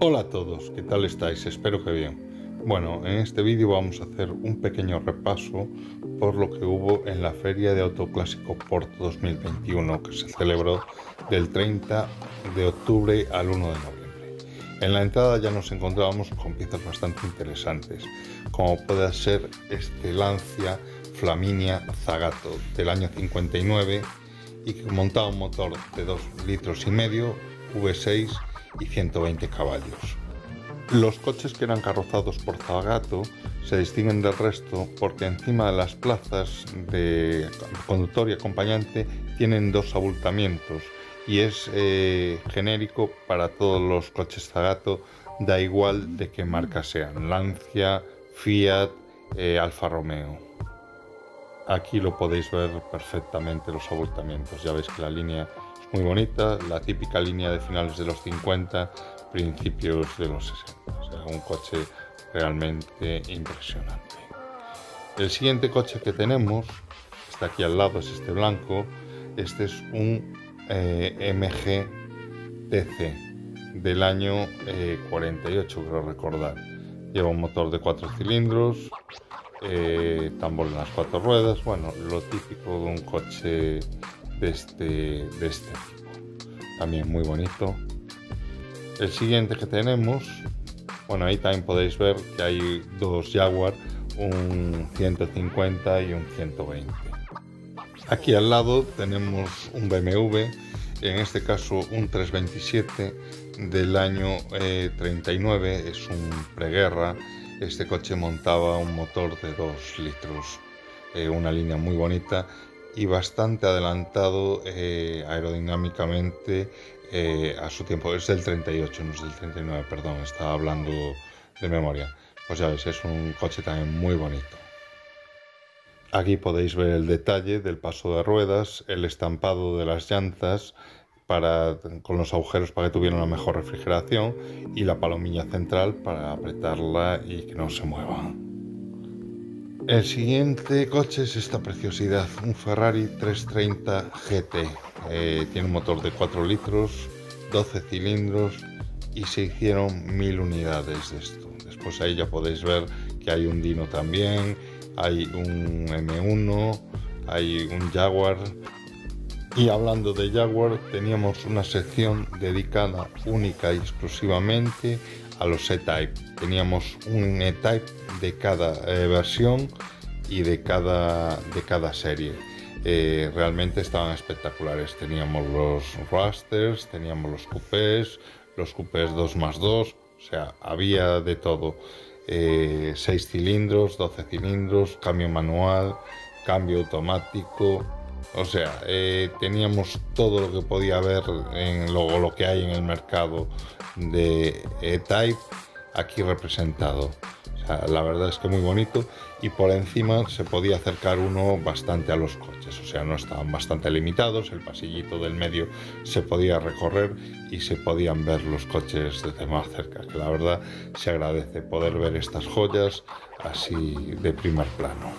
Hola a todos, ¿qué tal estáis? Espero que bien. Bueno, en este vídeo vamos a hacer un pequeño repaso por lo que hubo en la Feria de Autoclásico Porto 2021 que se celebró del 30 de octubre al 1 de noviembre. En la entrada ya nos encontrábamos con piezas bastante interesantes, como puede ser este Lancia Flaminia Zagato del año 59 y que montaba un motor de 2 litros y medio V6 y 120 caballos. Los coches que eran carrozados por Zagato se distinguen del resto porque encima de las plazas de conductor y acompañante tienen dos abultamientos y es eh, genérico para todos los coches Zagato, da igual de qué marca sean, Lancia, Fiat, eh, Alfa Romeo. Aquí lo podéis ver perfectamente los abultamientos, ya veis que la línea muy bonita, la típica línea de finales de los 50, principios de los 60. O sea, un coche realmente impresionante. El siguiente coche que tenemos, está aquí al lado, es este blanco. Este es un eh, MG TC del año 48, eh, creo recordar. Lleva un motor de cuatro cilindros, eh, tambor en las cuatro ruedas, bueno, lo típico de un coche de este, de este tipo. También muy bonito. El siguiente que tenemos, bueno, ahí también podéis ver que hay dos Jaguar, un 150 y un 120. Aquí al lado tenemos un BMW, en este caso un 327 del año 39, eh, es un preguerra. Este coche montaba un motor de 2 litros, eh, una línea muy bonita y bastante adelantado eh, aerodinámicamente eh, a su tiempo. Es del 38, no es del 39, perdón, estaba hablando de memoria. Pues ya veis, es un coche también muy bonito. Aquí podéis ver el detalle del paso de ruedas, el estampado de las llantas para, con los agujeros para que tuviera una mejor refrigeración y la palomilla central para apretarla y que no se mueva. El siguiente coche es esta preciosidad, un Ferrari 330 GT. Eh, tiene un motor de 4 litros, 12 cilindros y se hicieron mil unidades de esto. Después ahí ya podéis ver que hay un Dino también, hay un M1, hay un Jaguar. Y hablando de Jaguar, teníamos una sección dedicada única y exclusivamente a los E-Type. Teníamos un E-Type de cada eh, versión y de cada, de cada serie. Eh, realmente estaban espectaculares. Teníamos los rasters, teníamos los coupés, los coupés 2 más 2, o sea, había de todo. 6 eh, cilindros, 12 cilindros, cambio manual, cambio automático. O sea, teníamos todo lo que podía haber en lo, lo que hay en el mercado de E-Type aquí representado. La verdad es que muy bonito y por encima se podía acercar uno bastante a los coches, o sea, no estaban bastante limitados, el pasillito del medio se podía recorrer y se podían ver los coches desde más cerca, que la verdad se agradece poder ver estas joyas así de primer plano.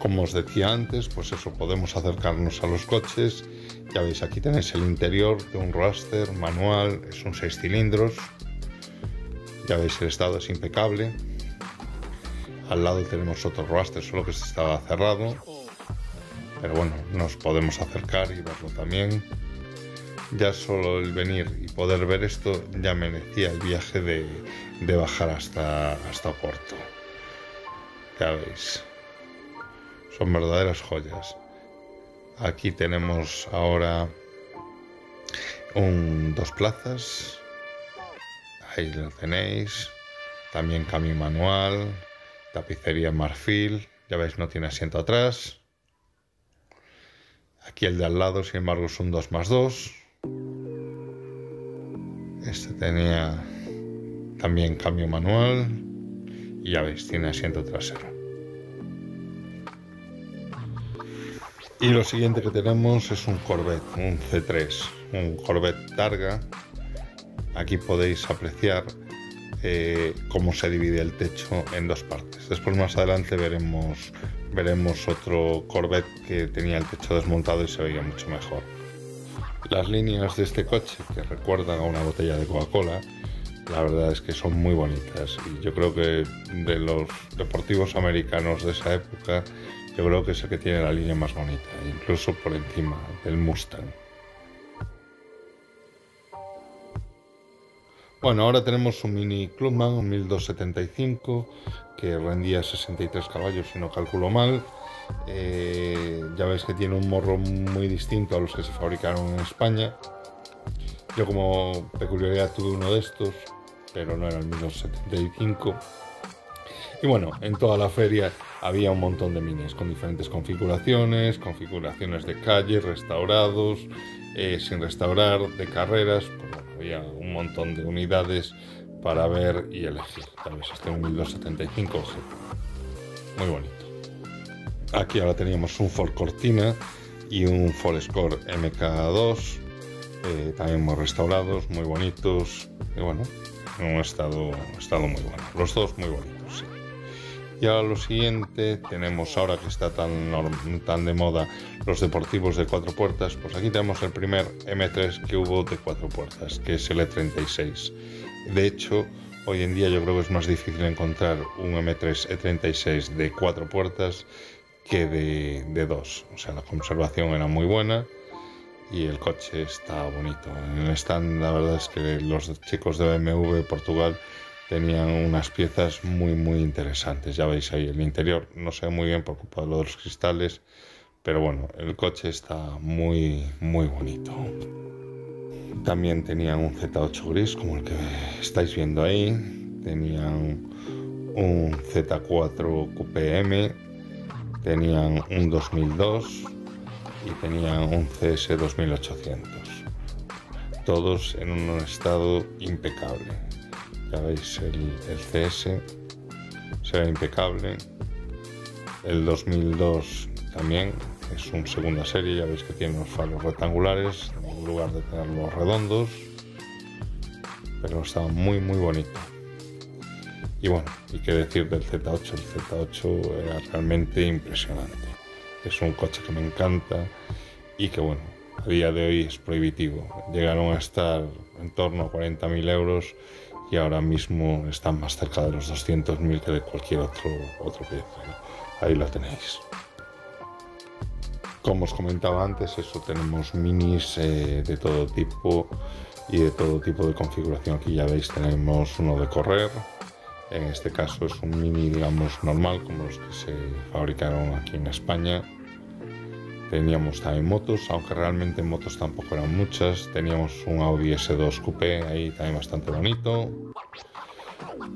Como os decía antes, pues eso, podemos acercarnos a los coches. Ya veis, aquí tenéis el interior de un raster manual, es un 6 cilindros. Ya veis, el estado es impecable. Al lado tenemos otro raster, solo que se estaba cerrado. Pero bueno, nos podemos acercar y verlo también. Ya solo el venir y poder ver esto ya merecía el viaje de, de bajar hasta, hasta Porto. Ya veis son verdaderas joyas. Aquí tenemos ahora un dos plazas. Ahí lo tenéis. También cambio manual. Tapicería marfil. Ya veis, no tiene asiento atrás. Aquí el de al lado, sin embargo, es un 2 más 2. Este tenía también cambio manual. Y ya veis, tiene asiento trasero. Y lo siguiente que tenemos es un Corvette, un C3, un Corvette Targa. Aquí podéis apreciar eh, cómo se divide el techo en dos partes. Después más adelante veremos, veremos otro Corvette que tenía el techo desmontado y se veía mucho mejor. Las líneas de este coche, que recuerdan a una botella de Coca-Cola, la verdad es que son muy bonitas. Y yo creo que de los deportivos americanos de esa época, yo creo que es el que tiene la línea más bonita, incluso por encima del Mustang. Bueno, ahora tenemos un Mini Clubman, un 1275, que rendía 63 caballos, si no calculo mal. Eh, ya ves que tiene un morro muy distinto a los que se fabricaron en España. Yo como peculiaridad tuve uno de estos, pero no era el 1275. Y bueno, en toda la feria había un montón de minis con diferentes configuraciones, configuraciones de calle, restaurados, eh, sin restaurar, de carreras. Había un montón de unidades para ver y elegir. Tal vez este 1275 muy bonito. Aquí ahora teníamos un Ford Cortina y un Ford Score MK2, eh, también muy restaurados, muy bonitos y bueno, en un estado, estado muy bueno. Los dos muy bonitos, sí. Y ahora lo siguiente, tenemos ahora que está tan, tan de moda los deportivos de cuatro puertas, pues aquí tenemos el primer M3 que hubo de cuatro puertas, que es el E36. De hecho, hoy en día yo creo que es más difícil encontrar un M3 E36 de cuatro puertas que de, de dos. O sea, la conservación era muy buena y el coche está bonito. En el stand la verdad es que los chicos de BMW Portugal tenían unas piezas muy muy interesantes. Ya veis ahí el interior, no sé muy bien por culpa de los cristales, pero bueno, el coche está muy muy bonito. También tenían un Z8 gris como el que estáis viendo ahí. Tenían un Z4 QPM, tenían un 2002 y tenían un CS 2800. Todos en un estado impecable. Ya veis, el, CS será impecable. El 2002 también es un segunda serie, ya veis que tiene unos faros rectangulares en lugar de tenerlos redondos. Pero está muy muy bonito. Y bueno, y qué decir del Z8, el Z8 era realmente impresionante. Es un coche que me encanta y que bueno, a día de hoy es prohibitivo. Llegaron a estar en torno a 40.000 euros y ahora mismo están más cerca de los 200.000 que de cualquier otro, otro pieza. Ahí lo tenéis. Como os comentaba antes, eso tenemos minis eh, de todo tipo y de todo tipo de configuración. Aquí ya veis, tenemos uno de correr. En este caso es un mini, digamos, normal, como los que se fabricaron aquí en España Teníamos también motos, aunque realmente motos tampoco eran muchas. Teníamos un Audi S2 Coupé ahí también bastante bonito.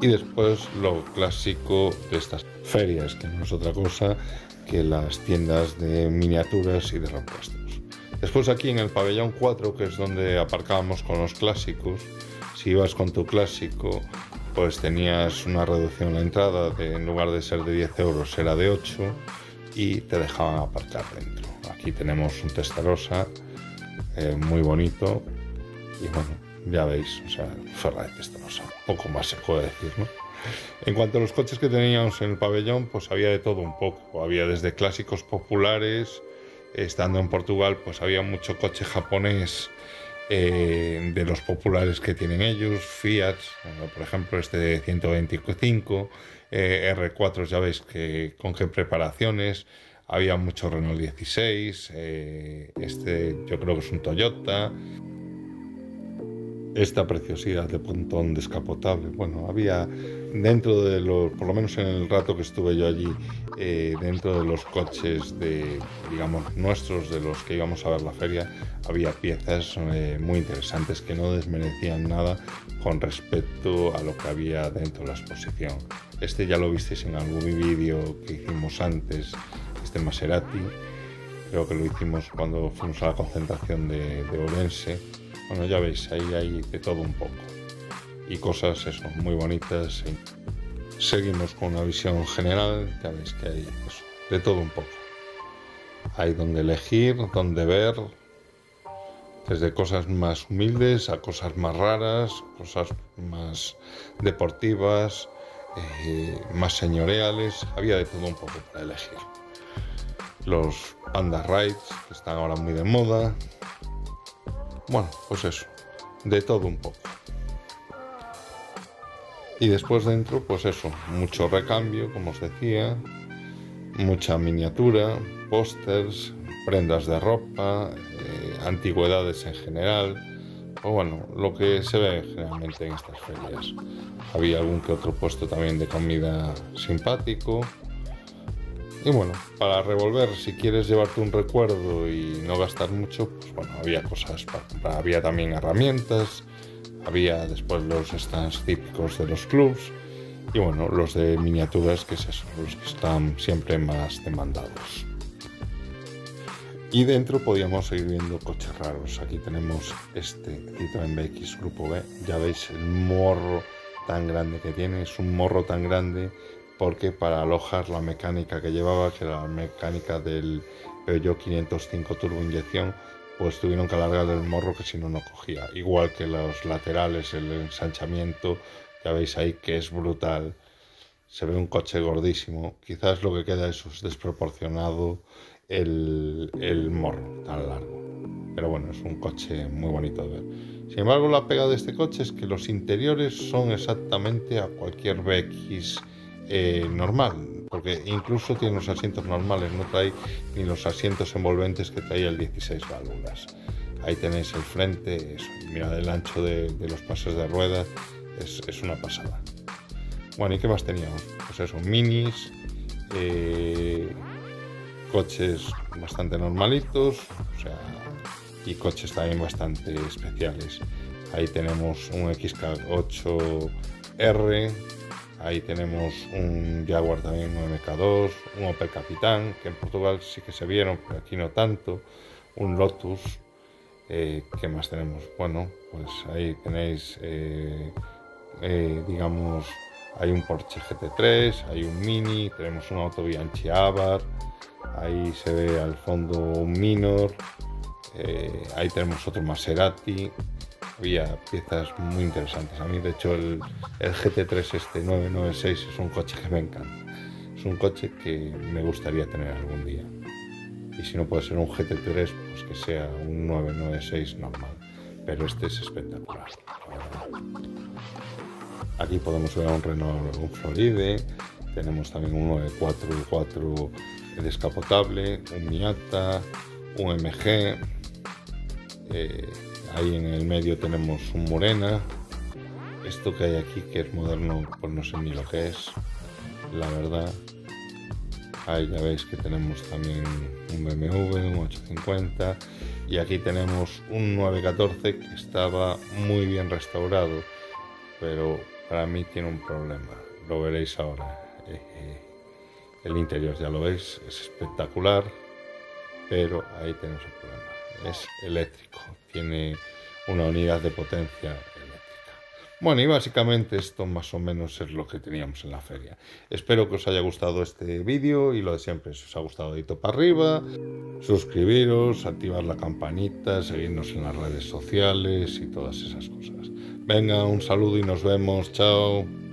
Y después lo clásico de estas ferias, que no es otra cosa que las tiendas de miniaturas y de repuestos. Después aquí en el pabellón 4, que es donde aparcábamos con los clásicos, si ibas con tu clásico, pues tenías una reducción en la entrada, en lugar de ser de 10 euros era de 8 y te dejaban aparcar dentro. Aquí tenemos un Testarossa eh, muy bonito y bueno, ya veis, o sea, Ferrari Testarossa, poco más se puede decir, ¿no? En cuanto a los coches que teníamos en el pabellón, pues había de todo un poco. Había desde clásicos populares, estando en Portugal, pues había mucho coche japonés eh, de los populares que tienen ellos, Fiat, por ejemplo este 125, eh, R4, ya veis que con qué preparaciones, había mucho Renault 16, eh, este yo creo que es un Toyota, esta preciosidad de pontón descapotable. Bueno, había dentro de los, por lo menos en el rato que estuve yo allí, eh, dentro de los coches de, digamos, nuestros, de los que íbamos a ver la feria, había piezas eh, muy interesantes que no desmerecían nada con respecto a lo que había dentro de la exposición. Este ya lo visteis en algún vídeo que hicimos antes este Maserati. Creo que lo hicimos cuando fuimos a la concentración de, de Orense. Bueno, ya veis, ahí hay de todo un poco. Y cosas, eso, muy bonitas. Seguimos con una visión general, ya veis que hay de todo un poco. Hay donde elegir, donde ver, desde cosas más humildes a cosas más raras, cosas más deportivas, eh, más señoriales, había de todo un poco para elegir los Panda Rides, que están ahora muy de moda. Bueno, pues eso, de todo un poco. Y después dentro, pues eso, mucho recambio, como os decía, mucha miniatura, pósters, prendas de ropa, eh, antigüedades en general, o bueno, lo que se ve generalmente en estas ferias. Había algún que otro puesto también de comida simpático. Y bueno, para revolver, si quieres llevarte un recuerdo y no gastar mucho, pues bueno, había cosas para. Había también herramientas, había después los stands típicos de los clubs y bueno, los de miniaturas, que es eso, los que están siempre más demandados. Y dentro podíamos seguir viendo coches raros. Aquí tenemos este Citroën BX Grupo B. Ya veis el morro tan grande que tiene. Es un morro tan grande porque para alojar la mecánica que llevaba, que era la mecánica del Peugeot 505 turbo inyección, pues tuvieron que alargar el morro que si no no cogía. Igual que los laterales, el ensanchamiento, ya veis ahí que es brutal. Se ve un coche gordísimo. Quizás lo que queda es desproporcionado el, morro tan largo. Pero bueno, es un coche muy bonito de ver. Sin embargo, la pega de este coche es que los interiores son exactamente a cualquier BX eh, normal, porque incluso tiene los asientos normales, no trae ni los asientos envolventes que traía el 16 válvulas. Ahí tenéis el frente, mira el ancho de, los pases de ruedas, es, una pasada. Bueno, ¿y qué más teníamos? Pues eso, minis, eh, coches bastante normalitos, o sea, y coches también bastante especiales. Ahí tenemos un XK8R, ahí tenemos un Jaguar también, un MK2, un Opel Capitán, que en Portugal sí que se vieron, pero aquí no tanto, un Lotus, eh, ¿qué más tenemos? Bueno, pues ahí tenéis, eh, eh, digamos, hay un Porsche GT3, hay un Mini, tenemos un Auto Bianchi Ahí se ve al fondo un Minor. Ahí tenemos otro Maserati. Había piezas muy interesantes. A mí, de hecho, el, GT3 este 996 es un coche que me encanta. Es un coche que me gustaría tener algún día. Y si no puede ser un GT3, pues que sea un 996 normal. Pero este es espectacular. Aquí podemos ver un Renault, un Floride. Tenemos también un 944 descapotable, un Miata, un MG. Eh, ahí en el medio tenemos un Morena. Esto que hay aquí, que es moderno, pues no sé ni lo que es, la verdad. Ahí ya veis que tenemos también un BMW, un 850 y aquí tenemos un 914 que estaba muy bien restaurado, pero para mí tiene un problema, lo veréis ahora. Eh, eh, el interior ya lo veis, es espectacular, pero ahí tenemos el problema. Es eléctrico, tiene una unidad de potencia eléctrica. Bueno, y básicamente esto más o menos es lo que teníamos en la feria. Espero que os haya gustado este vídeo y lo de siempre, si os ha gustado, dedito para arriba, suscribiros, activar la campanita, seguirnos en las redes sociales y todas esas cosas. Venga, un saludo y nos vemos, chao.